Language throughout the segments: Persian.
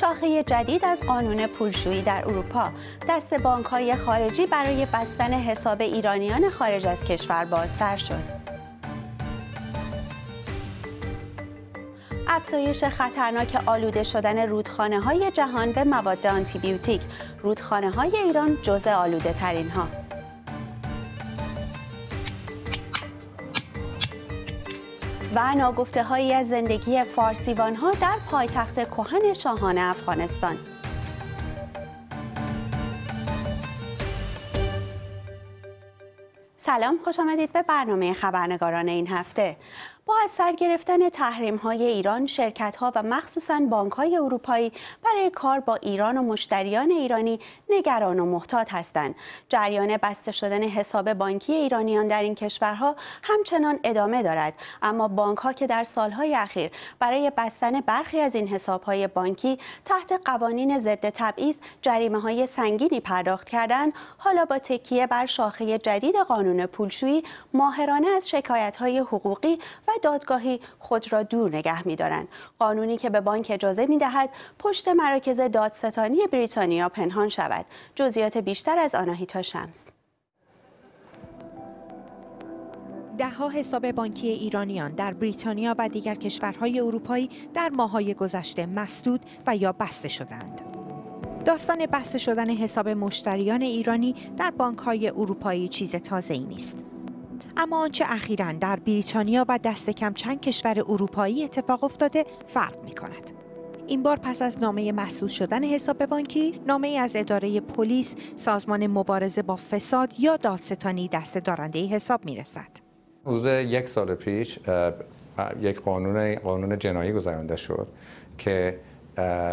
شاخه جدید از قانون پولشویی در اروپا. دست بانک های خارجی برای بستن حساب ایرانیان خارج از کشور بازتر شد. افزایش خطرناک آلوده شدن رودخانه های جهان به مواد آنتیبیوتیک. رودخانه های ایران جزء آلوده ترین ها و ناگفته هایی از زندگی فارسیوان ها در پایتخت کهن شاهان افغانستان. سلام خوش آمدید به برنامه خبرنگاران این هفته. با از سر گرفتن تحریم های ایران شرکت ها و مخصوصا بانک های اروپایی برای کار با ایران و مشتریان ایرانی نگران و محتاط هستند. جریان بسته شدن حساب بانکی ایرانیان در این کشورها همچنان ادامه دارد. اما بانک ها که در سالهای اخیر برای بستن برخی از این حساب های بانکی تحت قوانین ضد تبعیض جریمه های سنگینی پرداخت کردند حالا با تکیه بر شاخه جدید قانون پولشویی ماهرانه از شکایت های حقوقی و دادگاهی خود را دور نگه می دارند. قانونی که به بانک اجازه می دهد پشت مراکز دادستانی بریتانیا پنهان شود. جزئیات بیشتر از آناهیتا شمس. دهها حساب بانکی ایرانیان در بریتانیا و دیگر کشورهای اروپایی در ماهای گذشته مسدود و یا بسته شدند. داستان بسته شدن حساب مشتریان ایرانی در بانک های اروپایی چیز تازه ای نیست. اما آنچه اخیرا در بریتانیا و دست کم چند کشور اروپایی اتفاق افتاده فرق می کند. این بار پس از نامه مسدود شدن حساب بانکی، نامه از اداره پلیس، سازمان مبارزه با فساد یا دادستانی دست دارنده حساب می رسد. حدود یک سال پیش یک قانون قانون جنایی گذرانده شد که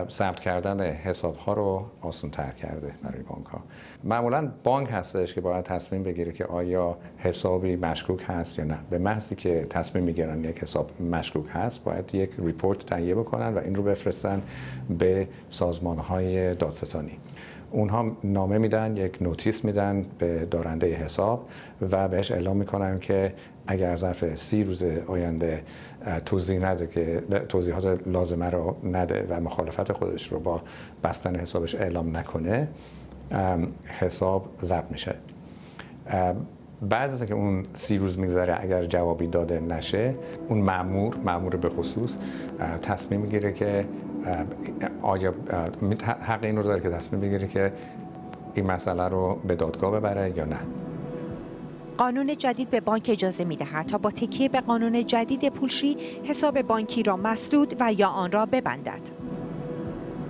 ثبت کردن حساب ها رو آسان تر کرده برای بانک ها معمولا بانک هستش که باید تصمیم بگیره که آیا حسابی مشکوک هست یا نه. به محضی که تصمیم می‌گیرن یک حساب مشکوک هست باید یک report تهیه بکنن و این رو بفرستن به سازمان های دادستانی. اونها نامه میدن یک notice میدن به دارنده حساب و بهش اعلام می‌کنن که اگر ظرف سی روز آینده توضیح نده که توضیحات لازمه رو نده و مخالفت خودش رو با بستن حسابش اعلام نکنه حساب ضبط میشه. بعد از اینکه اون سی روز میگذره اگر جوابی داده نشه اون معمور معمور به خصوص تصمیم می‌گیره که آیا حق این رو داره که تصمیم بگیره که این مسئله رو به دادگاه ببره یا نه قانون جدید به بانک اجازه می دهد تا با تکیه به قانون جدید پولشی حساب بانکی را مسدود و یا آن را ببندد.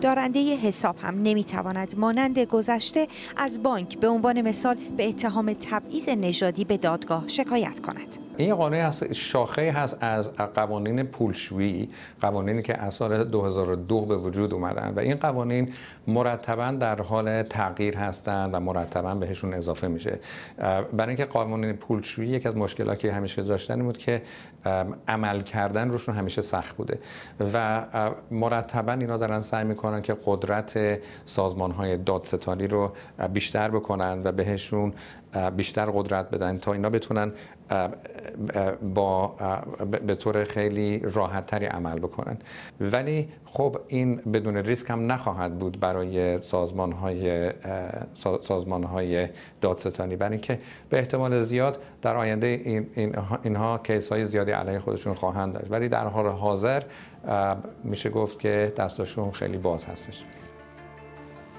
دارنده حساب هم نمی‌تواند مانند گذشته از بانک به عنوان مثال به اتهام تبعیض نژادی به دادگاه شکایت کند. این قانون هست شاخه هست از قوانین پولشویی قوانینی که از سال 2002 به وجود اومدن و این قوانین مرتبا در حال تغییر هستند و مرتبا بهشون اضافه میشه. برای اینکه قوانین پولشویی یک از مشکلاتی که همیشه داشتن بود که عمل کردن روشون همیشه سخت بوده و مرتبا اینا دارن سعی می‌کنن که قدرت سازمان های دادستانی رو بیشتر بکنن و بهشون بیشتر قدرت بدن تا اینا بتونن با به طور خیلی راحت تری عمل بکنن. ولی خب این بدون ریسک هم نخواهد بود برای سازمان های سازمان های دادستانی. برای اینکه به احتمال زیاد در آینده این اینها کیس های زیادی علیه خودشون خواهند داشت. ولی در حال حاضر میشه گفت که دستشون خیلی باز هستش.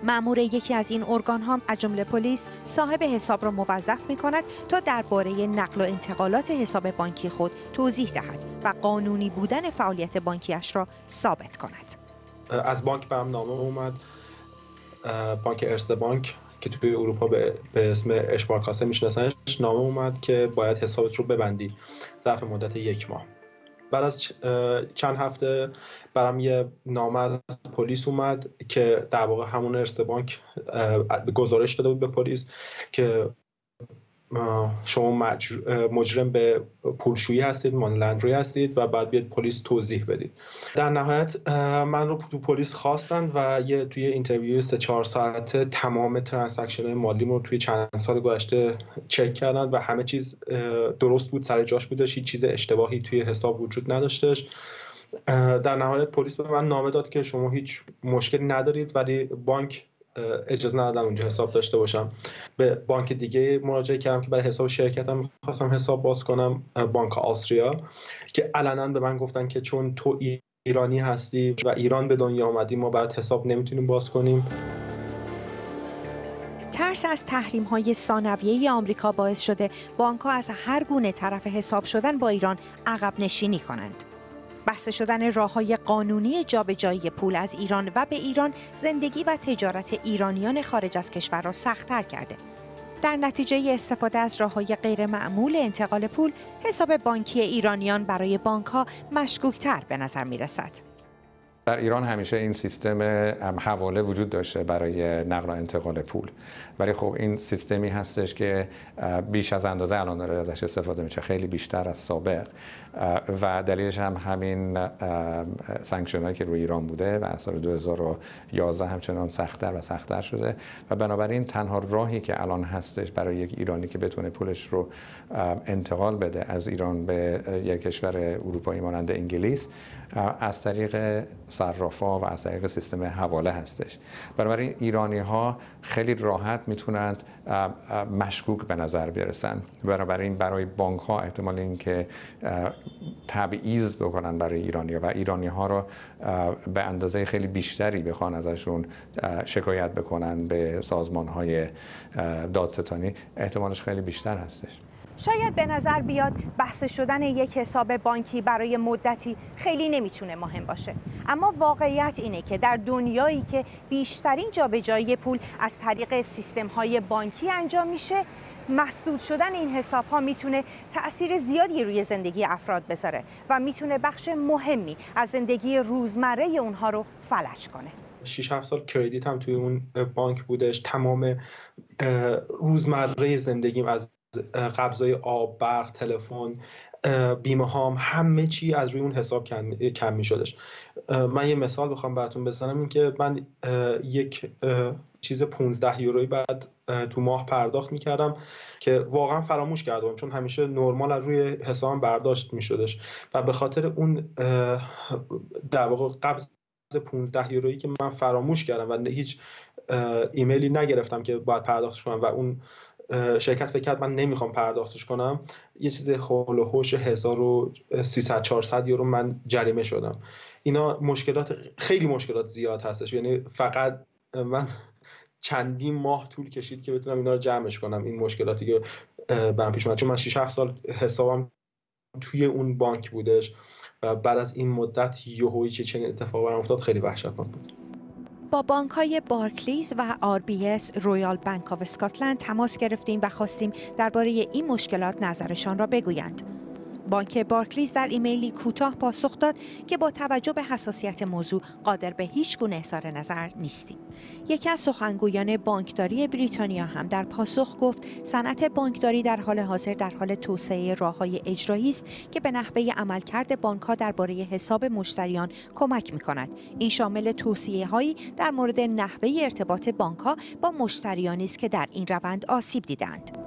مأمور یکی از این ارگان ها از جمله پلیس صاحب حساب را موظف می کند تا درباره نقل و انتقالات حساب بانکی خود توضیح دهد و قانونی بودن فعالیت بانکیش را ثابت کند. از بانک برم نامه اومد. بانک ارسه بانک که توی اروپا به, اسم اشبارکاسه میشناسنش نامه اومد که باید حسابت رو ببندی ظرف مدت یک ماه. بعد از چند هفته برام یه نامه از پلیس اومد که در واقع همون ارسه بانک گزارش داده بود به پلیس که شما مجرم به پولشویی هستید مانلندروی هستید و بعد بیاد پلیس توضیح بدید. در نهایت من رو تو پلیس خواستن و یه توی interview سه چهار ساعته تمام transaction مالی رو توی چند سال گذشته چک کردن و همه چیز درست بود سر جاش بودش هیچ چیز اشتباهی توی حساب وجود نداشتش. در نهایت پلیس به من نامه داد که شما هیچ مشکلی ندارید ولی بانک اجازه ندادن اونجا حساب داشته باشم به بانک دیگه مراجعه کردم که برای حساب شرکتم می‌خواستم حساب باز کنم بانک آسریا که علنا به من گفتن که چون تو ایرانی هستی و ایران به دنیا آمدی ما بعد حساب نمی‌تونیم باز کنیم ترس از تحریم های ثانویه آمریکا باعث شده بانک از هر گونه طرف حساب شدن با ایران عقب نشینی کنند. بحث شدن راه های قانونی جابجایی پول از ایران و به ایران زندگی و تجارت ایرانیان خارج از کشور را سختتر کرده. در نتیجه استفاده از راه های غیر معمول انتقال پول، حساب بانکی ایرانیان برای بانک ها مشکوکتر به نظر می رسد. در ایران همیشه این سیستم حواله وجود داشته برای نقل و انتقال پول. ولی خب این سیستمی هستش که بیش از اندازه الان داره ازش استفاده میشه خیلی بیشتر از سابق. و دلیلش هم همین سانکشن که روی ایران بوده و از سال 2011 همچنان سختتر و سختتر شده. و بنابراین تنها راهی که الان هستش برای یک ایرانی که بتونه پولش رو انتقال بده از ایران به یک کشور اروپایی مانند انگلیس از طریق صرافا و از طریق سیستم حواله هستش. بنابراین ایرانی ها خیلی راحت می‌تونند مشکوک به نظر برسن. بنابراین برای بانک ها احتمال این که تبعیض بکنن برای ایرانی ها و ایرانی ها رو به اندازه خیلی بیشتری بخوان ازشون شکایت بکنن به سازمان های دادستانی احتمالش خیلی بیشتر هستش. شاید به نظر بیاد بحث شدن یک حساب بانکی برای مدتی خیلی نمی‌تونه مهم باشه. اما واقعیت اینه که در دنیایی که بیشترین جابجایی پول از طریق سیستم های بانکی انجام میشه مسدود شدن این حساب ها می‌تونه تاثیر زیادی روی زندگی افراد بذاره و می‌تونه بخش مهمی از زندگی روزمره اونها رو فلج کنه. 6 7 سال کردیت هم توی اون بانک بودش. تمام روزمره زندگیم از قبضای آب برق تلفن بیمه هام همه چی از روی اون حساب کم می شدش من یه مثال بخوام براتون بزنم این که من یک چیز 15 یوروی بعد تو ماه پرداخت می‌کردم که واقعا فراموش کردم چون همیشه نرمال از روی حسابم برداشت میشدش. و به خاطر اون در واقع قبض 15 یورویی که من فراموش کردم و هیچ ایمیلی نگرفتم که باید پرداخت کنم و اون شرکت فکر کرد من نمی‌خوام پرداختش کنم. یه چیز خول و هوش 1300 400 یورو من جریمه شدم. اینا مشکلات خیلی مشکلات زیاد هستش. یعنی فقط من چندین ماه طول کشید که بتونم اینا رو جمعش کنم. این مشکلاتی که برام پیش اومد. چون من 6 7 سال حسابم توی اون بانک بودش و بعد از این مدت یهویی چه چنین اتفاقی برام افتاد خیلی وحشتناک بود. با بانک های بارکلیز و RBS رویال بانک آف اسکاتلند تماس گرفتیم و خواستیم درباره این مشکلات نظرشان را بگویند. بانک بارکلیز در ایمیلی کوتاه پاسخ داد که با توجه به حساسیت موضوع قادر به هیچ گونه اظهار نظر نیستیم. یکی از سخنگویان بانکداری بریتانیا هم در پاسخ گفت صنعت بانکداری در حال حاضر در حال توسعه راههای اجرایی است که به نحوه عملکرد بانکها درباره حساب مشتریان کمک می کند. این شامل توصیه هایی در مورد نحوه ارتباط بانکها با مشتریانی است که در این روند آسیب دیدند.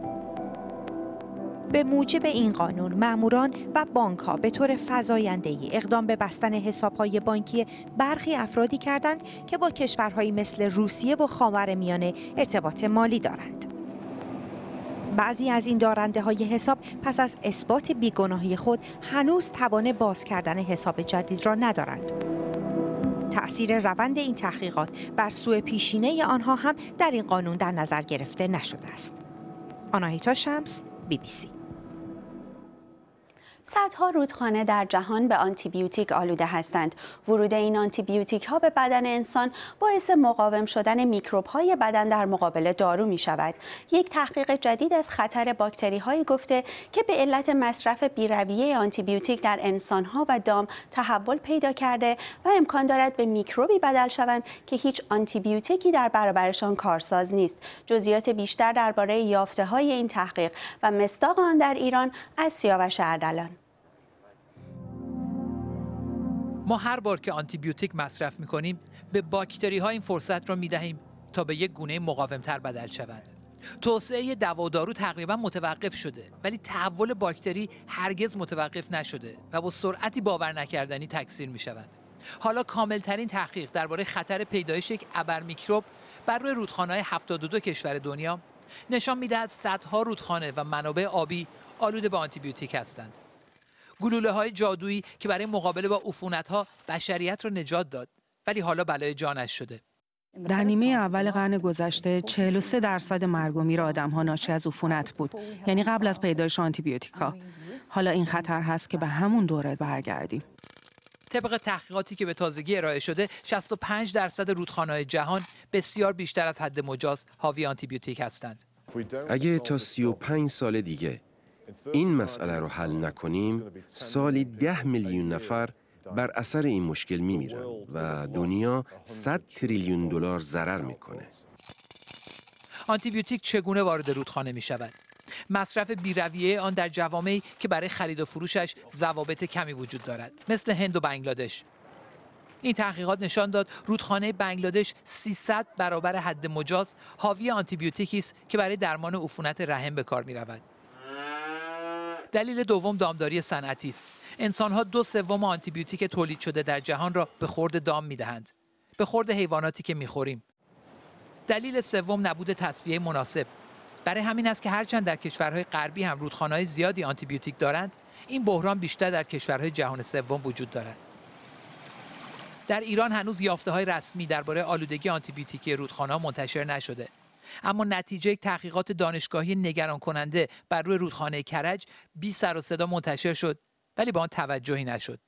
به موجب این قانون ماموران و بانک ها به طور فزاینده ای اقدام به بستن حساب های بانکی برخی افرادی کردند که با کشورهایی مثل روسیه و خاورمیانه ارتباط مالی دارند. بعضی از این دارنده های حساب پس از اثبات بیگناهی خود هنوز توان باز کردن حساب جدید را ندارند. تأثیر روند این تحقیقات بر سوء پیشینه آنها هم در این قانون در نظر گرفته نشده است. آناهیتا شمس بی بی سی صدها رودخانه در جهان به آنتیبیوتیک آلوده هستند. ورود این آنتیبیوتیک ها به بدن انسان باعث مقاوم شدن میکروب های بدن در مقابل دارو می شود. یک تحقیق جدید از خطر باکتری هایی گفته که به علت مصرف بیرویه آنتیبیوتیک در انسان ها و دام تحول پیدا کرده و امکان دارد به میکروبی بدل شوند که هیچ آنتیبیوتیکی در برابرشان کارساز نیست. جزئیات بیشتر درباره یافته های این تحقیق و مصداق آن در ایران از سیاوش اردلان ما هر بار که آنتیبیوتیک مصرف کنیم به باکتری ها این فرصت را می دهیم تا به یک گونه مقاومتر بدل شود توسعه دوا دارو تقریبا متوقف شده ولی تحول باکتری هرگز متوقف نشده و با سرعتی باور نکردنی تکثیر می شود. حالا کاملترین تحقیق درباره خطر پیدایش یک ابر میکروب بر روی رودخانه های 72 کشور دنیا نشان می‌دهد صدها رودخانه و منابع آبی آلوده به آنتیبیوتیک هستند. گلوله های جادویی که برای مقابله با عفونت ها بشریت را نجات داد ولی حالا بلای جانش شده. در نیمه اول قرن گذشته 43 درصد مرگ و میر آدم ها ناشی از عفونت بود یعنی قبل از پیدایش آنتیبیوتیکا حالا این خطر هست که به همون دوره برگردیم. طبق تحقیقاتی که به تازگی ارائه شده 65 درصد رودخانه‌های جهان بسیار بیشتر از حد مجاز حاوی آنتیبیوتیک هستند. اگه تا 35 سال دیگه این مسئله رو حل نکنیم سالی 10 میلیون نفر بر اثر این مشکل میمیرن و دنیا 100 تریلیون دلار ضرر می‌کنه. آنتیبیوتیک چگونه وارد رودخانه می شود؟ مصرف بیرویه آن در جوامعی که برای خرید و فروشش ضوابط کمی وجود دارد مثل هند و بنگلادش این تحقیقات نشان داد رودخانه بنگلادش 300 برابر حد مجاز حاوی آنتیبیوتیکی است که برای درمان عفونت رحم به کار می رود. دلیل دوم دامداری صنعتی است. انسانها دو سوم آنتیبیوتیک تولید شده در جهان را به خورد دام می‌دهند. به خورد حیواناتی که می‌خوریم. دلیل سوم نبود تصفیه مناسب. برای همین است که هرچند در کشورهای غربی هم رودخانه‌های زیادی آنتیبیوتیک دارند این بحران بیشتر در کشورهای جهان سوم وجود دارد. در ایران هنوز یافته های رسمی درباره آلودگی آنتیبیوتیکی رودخانه منتشر نشده. اما نتیجه تحقیقات دانشگاهی نگران کننده بر روی رودخانه کرج بی سر و صدا منتشر شد ولی به آن توجهی نشد.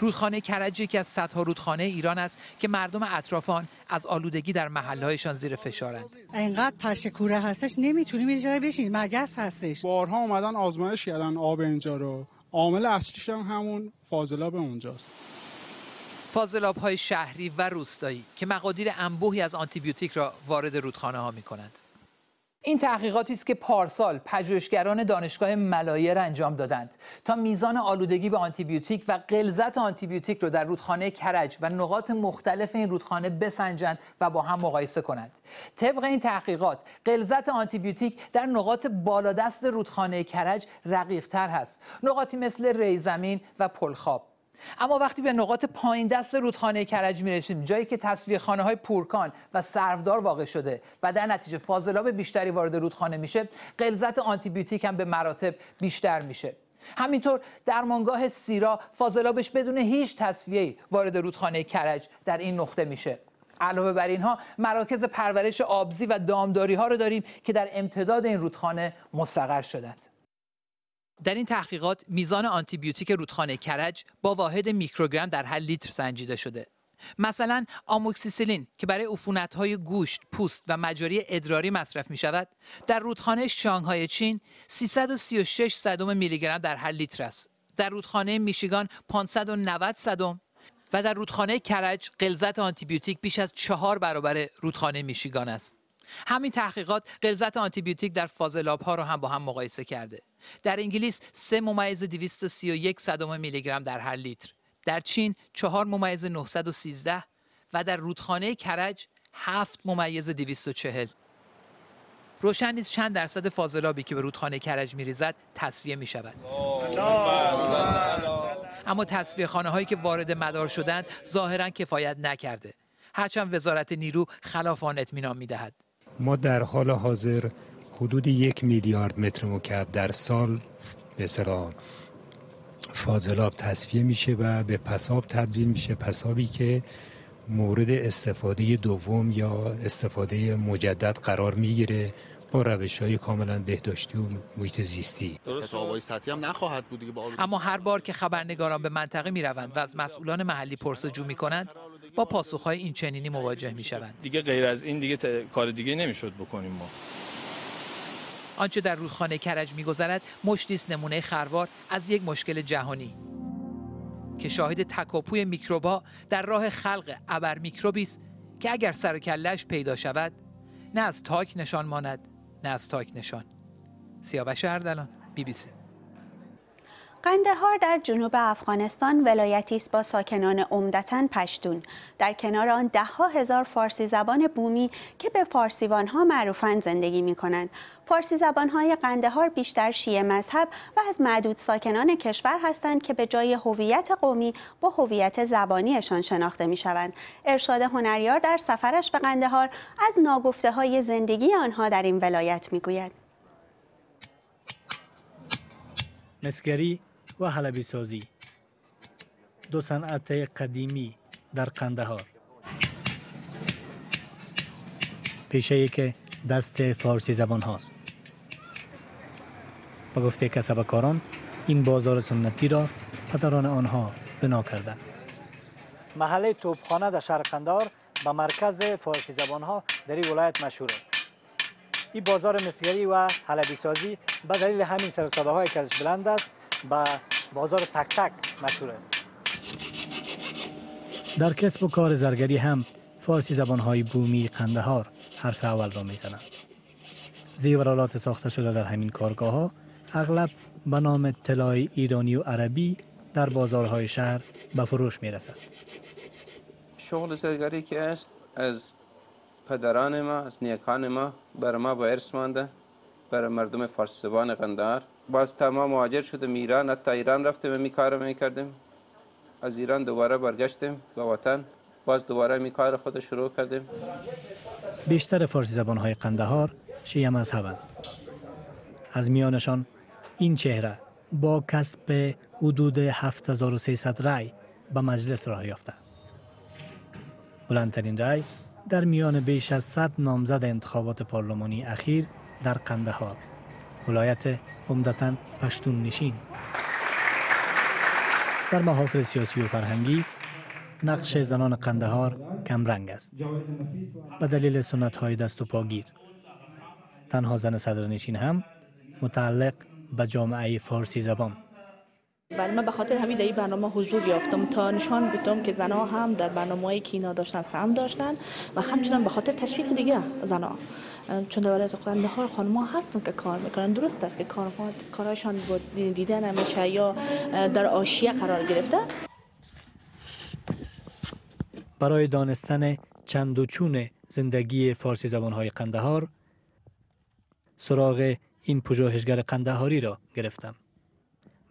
رودخانه کرج یکی از صدها رودخانه ایران است که مردم اطراف آن از آلودگی در محلهایشان زیر فشارند. اینقدر پشه کوره هستش نمی‌تونیم جای بشین مگس هستش. بارها اومدن آزمایش کردن آب اینجا رو. عامل اصلیش هم همون فاضلاب اونجاست. فاضلاب های شهری و روستایی که مقادیر انبوهی از آنتیبیوتیک را وارد رودخانه ها می کنند. این تحقیقاتی است که پارسال پژوهشگران دانشگاه ملایر انجام دادند تا میزان آلودگی به آنتیبیوتیک و غلظت آنتیبیوتیک رو در رودخانه کرج و نقاط مختلف این رودخانه بسنجند و با هم مقایسه کنند. طبق این تحقیقات غلظت آنتیبیوتیک در نقاط بالادست رودخانه کرج رقیقتر هست. نقاطی مثل ریزمین و پلخاب. اما وقتی به نقاط پایین دست رودخانه کرج می‌رسیم جایی که تصویه خانه های پورکان و سرفدار واقع شده و در نتیجه فاضلاب بیشتری وارد رودخانه میشه غلظت آنتیبیوتیک هم به مراتب بیشتر میشه. همینطور درمانگاه سیرا فاضلابش بدون هیچ تصویه وارد رودخانه کرج در این نقطه میشه. علاوه بر اینها مراکز پرورش آبزی و دامداری ها رو داریم که در امتداد این رودخانه مستقر شدند. در این تحقیقات میزان آنتیبیوتیک رودخانه کرج با واحد میکروگرم در هر لیتر سنجیده شده. مثلا آموکسیسیلین که برای های گوشت، پوست و مجاری ادراری مصرف می شود، در رودخانه شانگهای چین 336 صدم میلی گرم در هر لیتر است. در رودخانه میشیگان 590 صدم و در رودخانه کرج غلظت آنتیبیوتیک بیش از چهار برابر رودخانه میشیگان است. همین تحقیقات غلظت آنتیبیوتیک در فاضلاب ها را هم با هم مقایسه کرده. در انگلیس 3 ممیز 231 صدم میلی گرم در هر لیتر در چین 4 ممیز 913 و در رودخانه کرج 7 ممیز 240 روشن نیست چند درصد فاضلابی که به رودخانه کرج میریزد تصفیه می شود. اما تصفیه خانه هایی که وارد مدار شدند ظاهرا کفایت نکرده. هرچند وزارت نیرو خلاف آن اطمینان می دهد. ما در حال حاضر حدود یک میلیارد متر مکعب در سال به اصطلاح فاضلاب تصفیه میشه و به پساب تبدیل میشه. پسابی که مورد استفاده دوم یا استفاده مجدد قرار می‌گیره با روش های کاملا بهداشتی و محیط زیستی. هم نخواهد بود اما هر بار که خبرنگاران به منطقه می روند و از مسئولان محلی پرسجو می کنند با پاسخهای این چنینی مواجه می شوند دیگه غیر از این دیگه کار دیگه نمی‌شد بکنیم ما. آنچه در رودخانه کرج میگذرد مشتی است نمونه خروار از یک مشکل جهانی. که شاهد تکاپوی میکروبا در راه خلق ابر میکروبی است که اگر سر کلش پیدا شود نه از تاک نشان ماند نه از تاک نشان. سیاوش اردلان بی بی سی. قندهار در جنوب افغانستان ولایتی است با ساکنان عمدتا پشتون. در کنار آن دهها هزار فارسی زبان بومی که به فارسیوان ها معروفند زندگی می کنند فارسی زبان های قندهار بیشتر شیعه مذهب و از معدود ساکنان کشور هستند که به جای هویت قومی با هویت زبانیشان شناخته می شوند ارشاد هنریار در سفرش به قندهار از ناگفته های زندگی آنها در این ولایت می گوید مسگری و حلبی سازی دو صنعت قدیمی در قندهار پیشه که دست فارسی زبان هاست. با گفته کسب کاران این بازار سنتی را پدران آنها بنا کرده محله توپخانه در شهر قندهار به مرکز فارسی زبان ها در این ولایت مشهور است. این بازار مسگری و حلبی سازی به دلیل همین سر هایی که ازش بلند است به بازار تک تک مشهور است. در کسب و کار زرگری هم فارسی زبانهای بومی قندهار حرف اول را می‌زنند. زیورالات ساخته شده در همین کارگاه ها اغلب به نام طلای ایرانی و عربی در بازارهای شهر به فروش می رسد. شغل زرگری که است از پدران ما از نیکان ما بر ما با ارث مانده برای مردم فارسی زبان قندهار. باز تمام مهاجر شدیم ایران حتی ایران رفتیم می کار می کردیم. از ایران دوباره برگشتیم به وطن. باز دوباره می کار خود شروع کردیم. بیشتر فارسی زبان های قندهار شیعه مذهبند. از میانشان این چهره با کسب حدود 7300 رای به مجلس راه یافته. بلندترین رای در میان بیش از 100 نامزد انتخابات پارلمانی اخیر در قندهار. ولایت عمدتا پشتون نشین. در محافل سیاسی و فرهنگی نقش زنان قندهار رنگ است. به دلیل سنت های دست و پاگیر تنها زن صدرنشین هم متعلق به جامعه فارسی زبان. بله من به خاطر همین در این برنامه حضور یافتم تا نشان بدم که زنها هم در برنامه که اینا داشتن سهم داشتن و همچنان به خاطر تشویق دیگه زنها. چون در ولایت قندهار خانم‌ها هستن که کار می‌کنن. درست است که کارها کارهاشان با دیدن همیشه یا در آشیه قرار گرفته. برای دانستن چند و چون زندگی فارسی زبانهای قندهار سراغ این پژوهشگر قندهاری را گرفتم.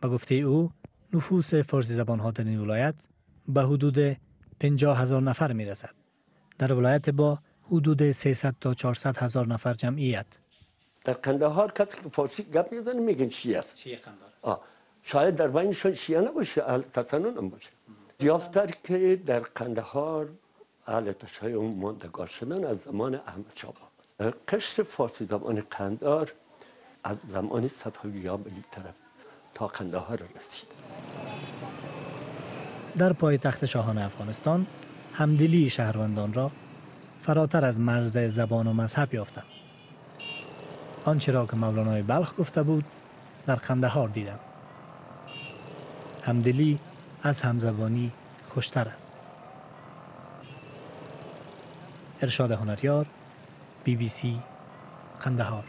به گفته او نفوس فارسی زبان ها در این ولایت به حدود 50 هزار نفر می رسد. در ولایت با حدود 300 تا 400 هزار نفر جمعیت. در قندهار کسی که فارسی گپ می‌زنه میگن شیعه است. شیعه قندهار شاید در بینشان شیعه نباشه اهل تسنن هم باشه. یافتر که در قندهار اهل تشای اون ماندگار شدن از زمان احمد شاه قشر فارسی زبان قندهار از زمان صفوی ها به این طرف تا قندهار رسید. در پای تخت شاهان افغانستان همدلی شهروندان را فراتر از مرز زبان و مذهب یافتم. آنچه را که مولانای بلخ گفته بود در قندهار دیدم. همدلی از همزبانی خوشتر است. ارشاد هنریار بی بی سی قندهار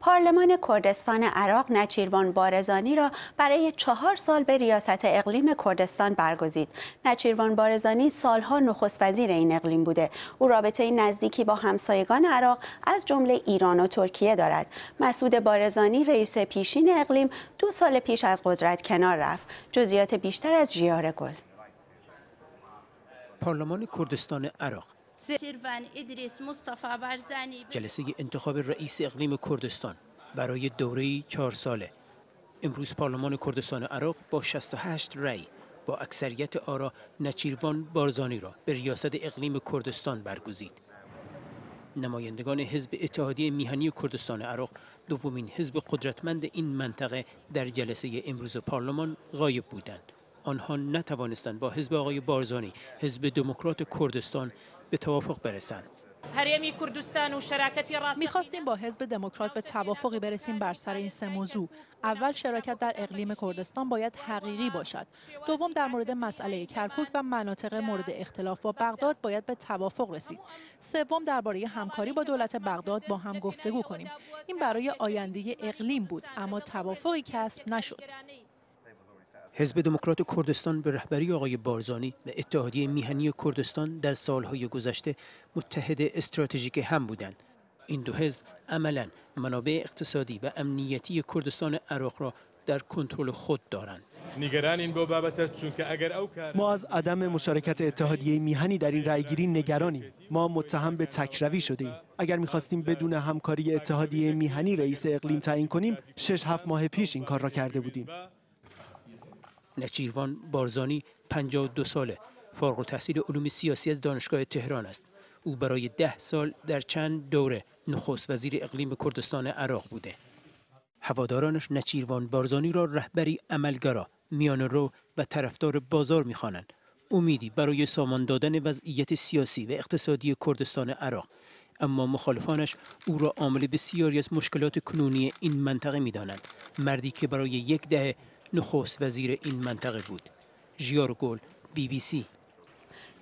پارلمان کردستان عراق نچیروان بارزانی را برای چهار سال به ریاست اقلیم کردستان برگزید. نچیروان بارزانی سالها نخست وزیر این اقلیم بوده. او رابطه نزدیکی با همسایگان عراق از جمله ایران و ترکیه دارد. مسعود بارزانی رئیس پیشین اقلیم دو سال پیش از قدرت کنار رفت. جزئیات بیشتر از جیار گل. پارلمان کردستان عراق جلسه انتخاب رئیس اقلیم کردستان برای دوره چهار ساله امروز پارلمان کردستان عراق با 68 رأی با اکثریت آرا نچیروان بارزانی را به ریاست اقلیم کردستان برگزید. نمایندگان حزب اتحادیه میهنی کردستان عراق دومین حزب قدرتمند این منطقه در جلسه امروز پارلمان غایب بودند. آنها نتوانستند با حزب آقای بارزانی حزب دموکرات کردستان به توافق برسند می‌خواستیم با حزب دموکرات به توافقی برسیم بر سر این سه موضوع. اول شراکت در اقلیم کردستان باید حقیقی باشد. دوم در مورد مسئله کرکوک و مناطق مورد اختلاف با بغداد باید به توافق رسید. سوم درباره همکاری با دولت بغداد با هم گفتگو کنیم. این برای آینده اقلیم بود اما توافقی کسب نشد. حزب دموکرات کردستان به رهبری آقای بارزانی و اتحادیه میهنی کردستان در سالهای گذشته متحد استراتژیک هم بودند. این دو حزب عملا منابع اقتصادی و امنیتی کردستان عراق را در کنترل خود دارند. ما از عدم مشارکت اتحادیه میهنی در این رأیگیری نگرانیم. ما متهم به تکروی شده ایم اگر می‌خواستیم بدون همکاری اتحادیه میهنی رئیس اقلیم تعیین کنیم شش هفت ماه پیش این کار را کرده بودیم. نچیروان بارزانی 52 ساله. فارغ التحصیل علوم سیاسی از دانشگاه تهران است. او برای ده سال در چند دوره نخست وزیر اقلیم کردستان عراق بوده. هوادارانش نچیروان بارزانی را رهبری عملگرا میان رو و طرفدار بازار می‌خوانند. امیدی برای سامان دادن وضعیت سیاسی و اقتصادی کردستان عراق. اما مخالفانش او را عامل بسیاری از مشکلات کنونی این منطقه می‌دانند. مردی که برای یک دهه نخست وزیر این منطقه بود ژیار گل بی بی سی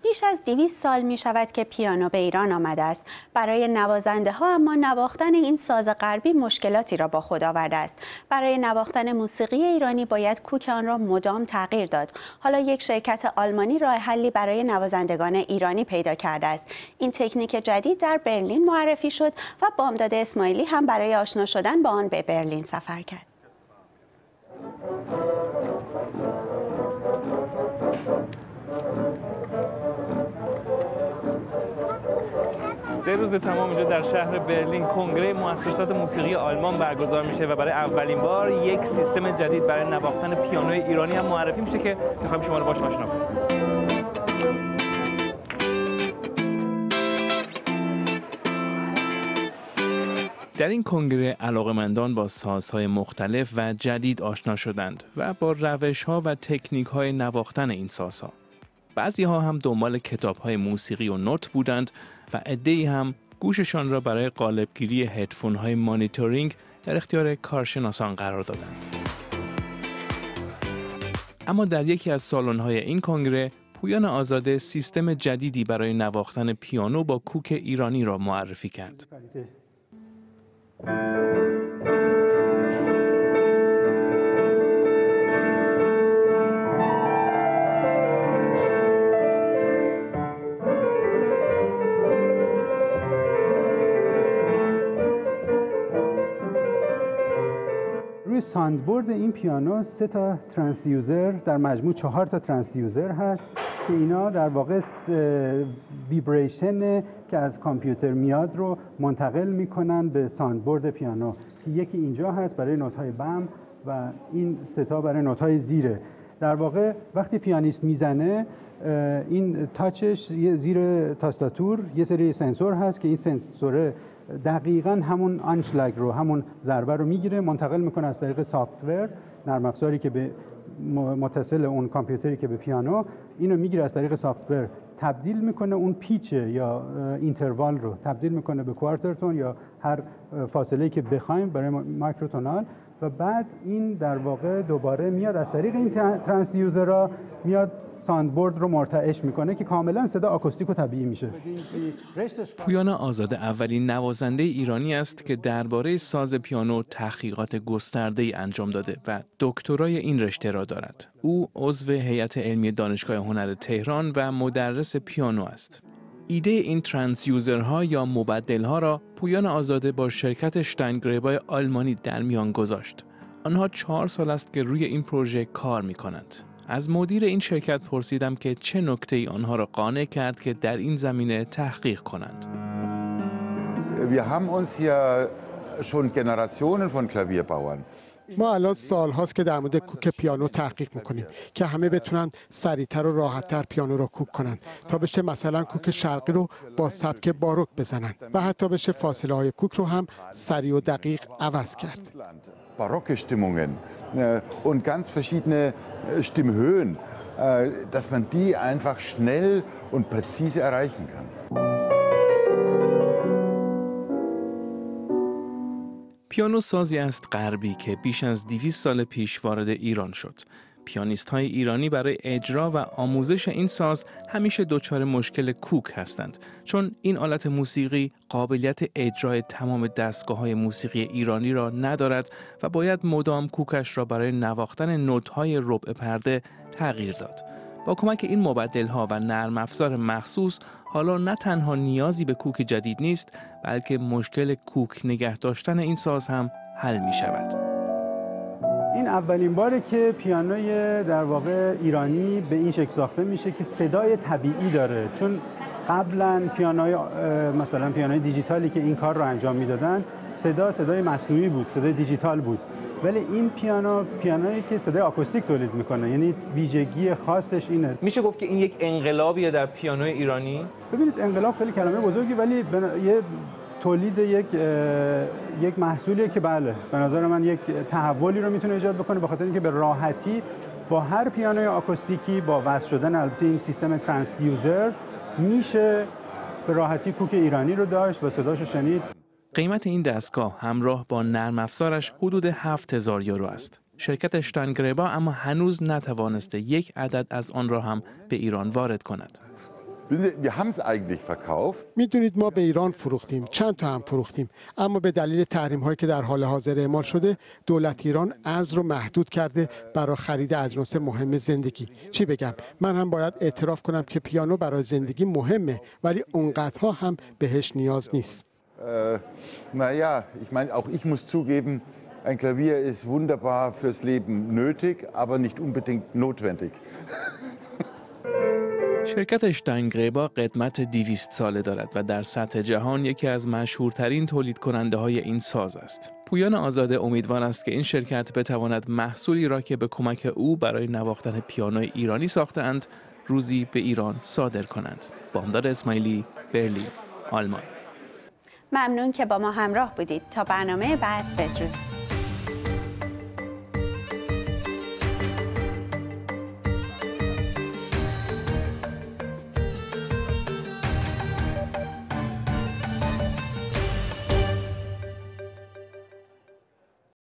بیش از 200 سال می شود که پیانو به ایران آمده است. برای نوازنده ها اما نواختن این ساز غربی مشکلاتی را با خود آورده است. برای نواختن موسیقی ایرانی باید کوک آن را مدام تغییر داد. حالا یک شرکت آلمانی راه حلی برای نوازندگان ایرانی پیدا کرده است. این تکنیک جدید در برلین معرفی شد و بامداد اسماعیلی هم برای آشنا شدن با آن به برلین سفر کرد. سه روز تمام اینجا در شهر برلین کنگره مؤسسات موسیقی آلمان برگزار میشه و برای اولین بار یک سیستم جدید برای نواختن پیانوی ایرانی هم معرفی میشه که می‌خوایم شما رو باش آشنا کنیم. در این کنگره علاقمندان با سازهای مختلف و جدید آشنا شدند و با روش ها و تکنیک های نواختن این سازها. بعضی ها هم دنبال کتاب های موسیقی و نوت بودند و عدهای هم گوششان را برای قالبگیری هدفون های مانیتورینگ در اختیار کارشناسان قرار دادند. اما در یکی از سالن های این کنگره پویان آزاده سیستم جدیدی برای نواختن پیانو با کوک ایرانی را معرفی کرد. روی soundboard این پیانو سه تا transducer در مجموع چهار تا transducer هست که اینا در واقع vibration که از کامپیوتر میاد رو منتقل می‌کنن به soundboard پیانو که یکی اینجا هست برای نوت های بم و این سه تا برای نوت های زیره. در واقع وقتی پیانیست می‌زنه این touch ش زیر Tastatur یه سری سنسور هست که این سنسور دقیقا همون Anschlag رو همون ضربه رو می‌گیره منتقل می‌کنه از طریق software نرم افزاری که به متصل اون کامپیوتری که به پیانو اینو می‌گیره از طریق software. تبدیل می‌کنه اون pitch یا interval رو تبدیل می‌کنه به quarter tone یا هر فاصله که بخوایم برای microtonal. و بعد این در واقع دوباره میاد از طریق این transducer ها میاد soundboard رو مرتعش می‌کنه که کاملا صدا آکوستیک و طبیعی میشه پویان آزاده اولین نوازنده ایرانی است که درباره ساز پیانو تحقیقات گسترده ای انجام داده و دکترای این رشته را دارد او عضو هیئت علمی دانشگاه هنر تهران و مدرس پیانو است ایده این ترانسیوزرها یا مبدلها را پویان آزاده با شرکت شتاینگریبای آلمانی در میان گذاشت. آنها چهار سال است که روی این پروژه کار می کنند. از مدیر این شرکت پرسیدم که چه نکته ای آنها را قانع کرد که در این زمینه تحقیق کنند. Wir haben uns hier schon Generationen von Klavierbauern. ما الان سال هاست که در مورد کوک پیانو تحقیق می‌کنیم که همه بتونن سریعتر و راحتتر پیانو رو کوک کنن تا بشه مثلا کوک شرقی رو با سبک باروک بزنن و حتی بشه فاصله های کوک رو هم سریع و دقیق عوض کرد. Äh, und ganz verschiedene äh, Stimmhöhen, äh, dass man die einfach schnell und präzise erreichen kann. پیانو سازی است غربی که بیش از 200 سال پیش وارد ایران شد پیانیست های ایرانی برای اجرا و آموزش این ساز همیشه دچار مشکل کوک هستند چون این آلت موسیقی قابلیت اجرای تمام دستگاه های موسیقی ایرانی را ندارد و باید مدام کوکش را برای نواختن نوت های ربع پرده تغییر داد. با کمک این مبدل ها و نرم افزار مخصوص حالا نه تنها نیازی به کوک جدید نیست بلکه مشکل کوک نگه داشتن این ساز هم حل می شود. این اولین باره که پیانوی در واقع ایرانی به این شکل ساخته میشه که صدای طبیعی داره. چون قبلا پیانوی مثلا پیانوی دیجیتالی که این کار رو انجام می‌دادن صدا صدای مصنوعی بود صدای دیجیتال بود. ولی این پیانو پیانویی که صدای آکوستیک تولید می‌کنه یعنی ویژگی خاصش اینه. میشه گفت که این یک انقلابیه در پیانوی ایرانی؟ ببینید انقلاب خیلی کلمه بزرگی ولی یه تولید یک یک محصولیه که بله به نظر من یک تحولی رو می‌تونه ایجاد بکنه به خاطر اینکه به راحتی با هر پیانوی آکوستیکی با وصل شدن البته این سیستم ترانسدیوزر میشه به راحتی کوک ایرانی رو داشت و صداشو شنید قیمت این دستگاه همراه با نرم افزارش حدود 7000 یورو است. شرکت اشتانگربا اما هنوز نتوانسته یک عدد از آن را هم به ایران وارد کند. می‌دونید ما به ایران فروختیم. چند تا هم فروختیم. اما به دلیل تحریم هایی که در حال حاضر اعمال شده دولت ایران ارز رو محدود کرده برای خرید اجناس مهم زندگی. چی بگم؟ من هم باید اعتراف کنم که پیانو برای زندگی مهمه ولی اونقدرها هم بهش نیاز نیست. Äh, naja, ich meine, auch ich muss zugeben, ein Klavier ist wunderbar fürs Leben nötig, aber nicht unbedingt notwendig. شرکت اشتاینگریبا قدمت 200 ساله دارد و در سطح جهان یکی از مشهورترین تولید کننده های این ساز است. پویان آزاده امیدوار است که این شرکت بتواند محصولی را که به کمک او برای نواختن پیانوی ایرانی ساختند روزی به ایران صادر کنند. بامداد اسماعیلی، برلین، آلمان. ممنون که با ما همراه بودید تا برنامه بعد بدرود